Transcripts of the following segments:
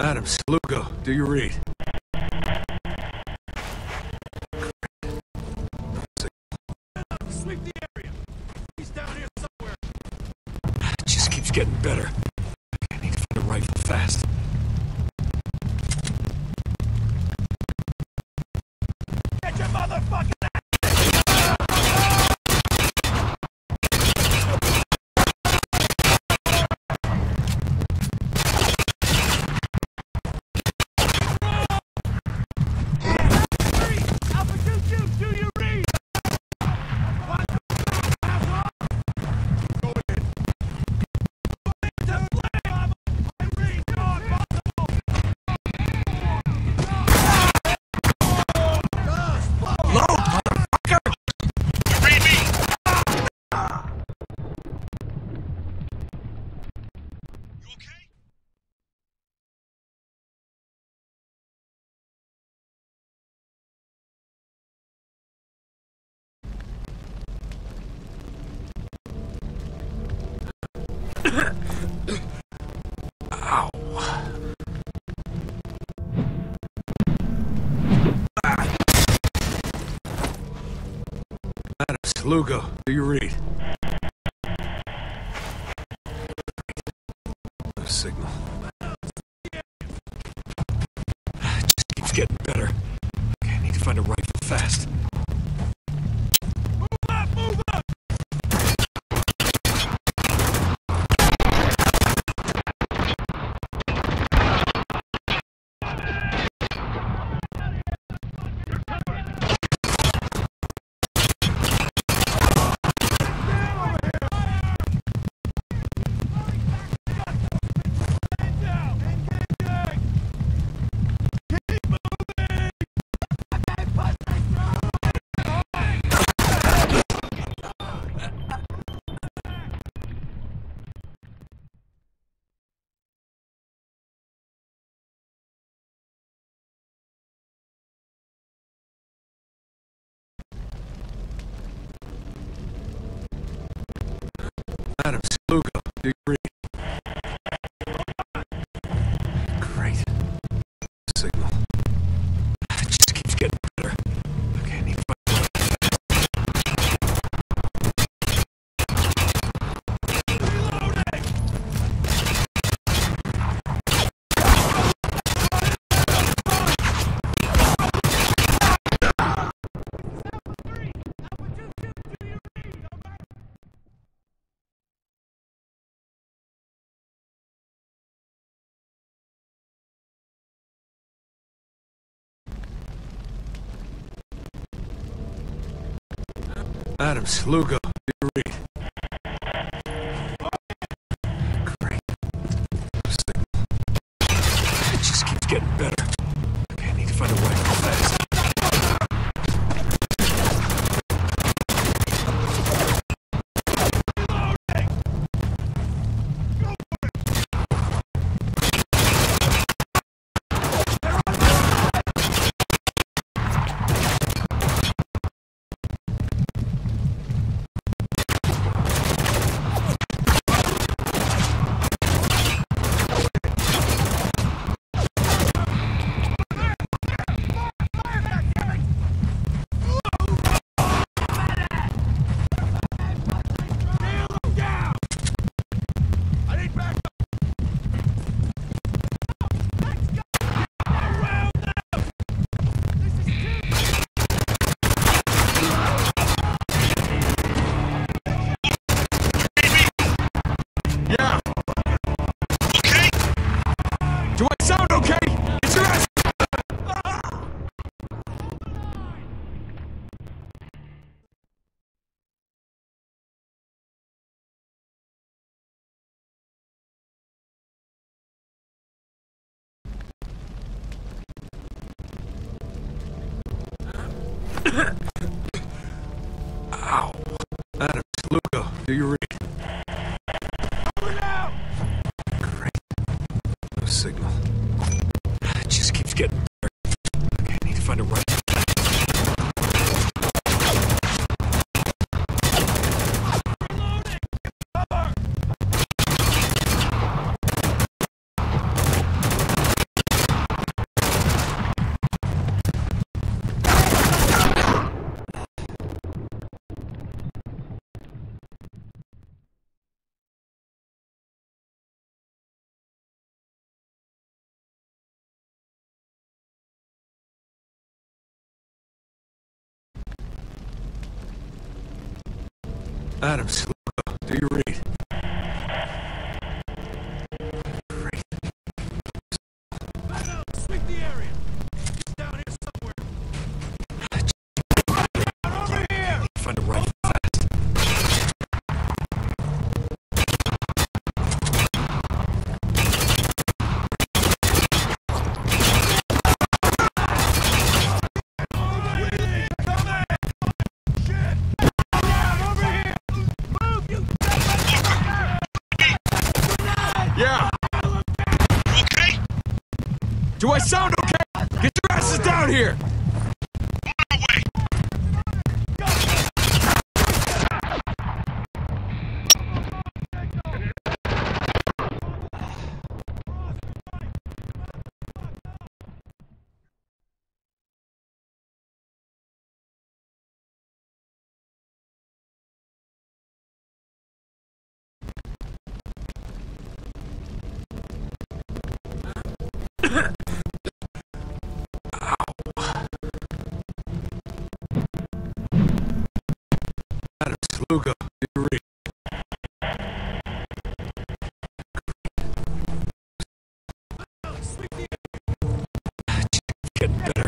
Adams, Lugo, do you read? Sweep the area. He's down here somewhere. It just keeps getting better. Adams, Lugo, do you read? No signal. Just keeps getting better. Okay, I need to find a rifle fast. Lugo, do you? Adams, Lugo, read? Adams, do you read? Do I sound okay? Get your asses down here! out of Saluga. Get better.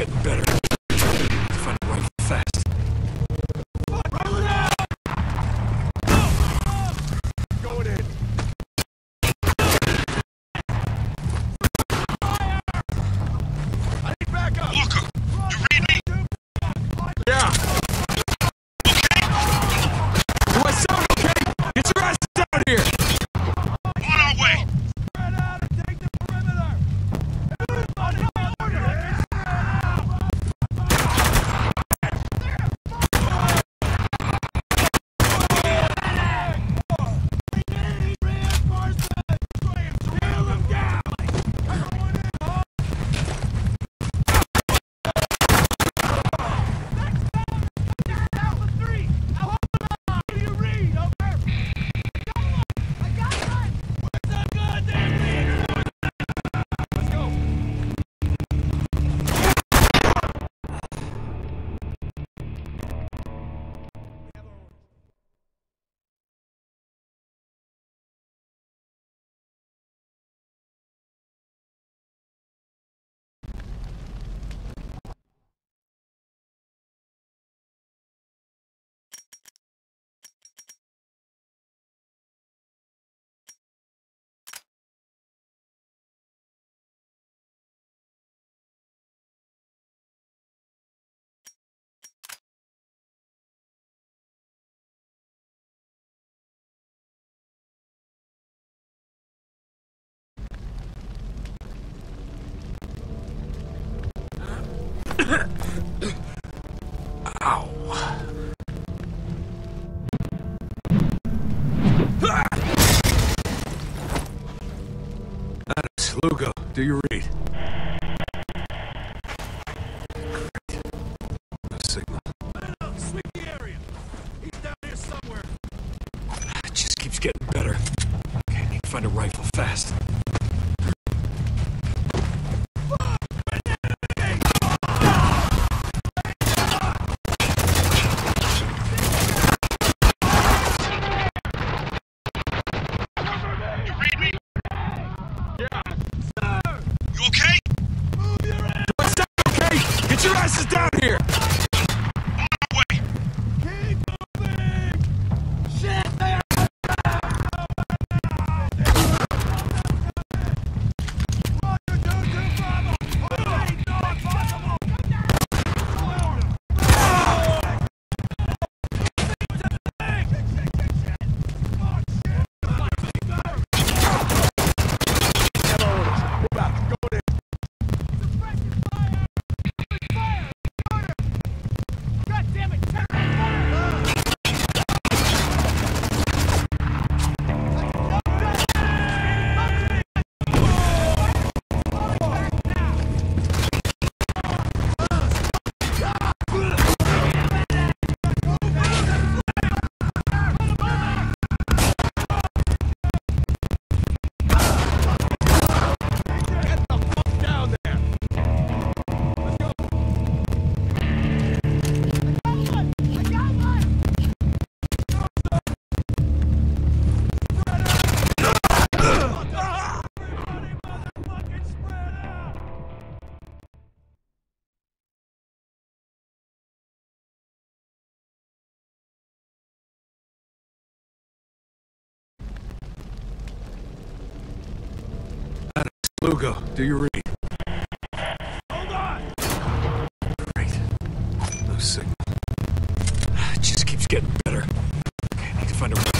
getting better. Find a way fast. Lugo, do you read? Lugo, do you read? Hold on! Great. No signal. It just keeps getting better. Okay, I need to find a...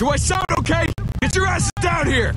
Do I sound okay? Get your asses down here!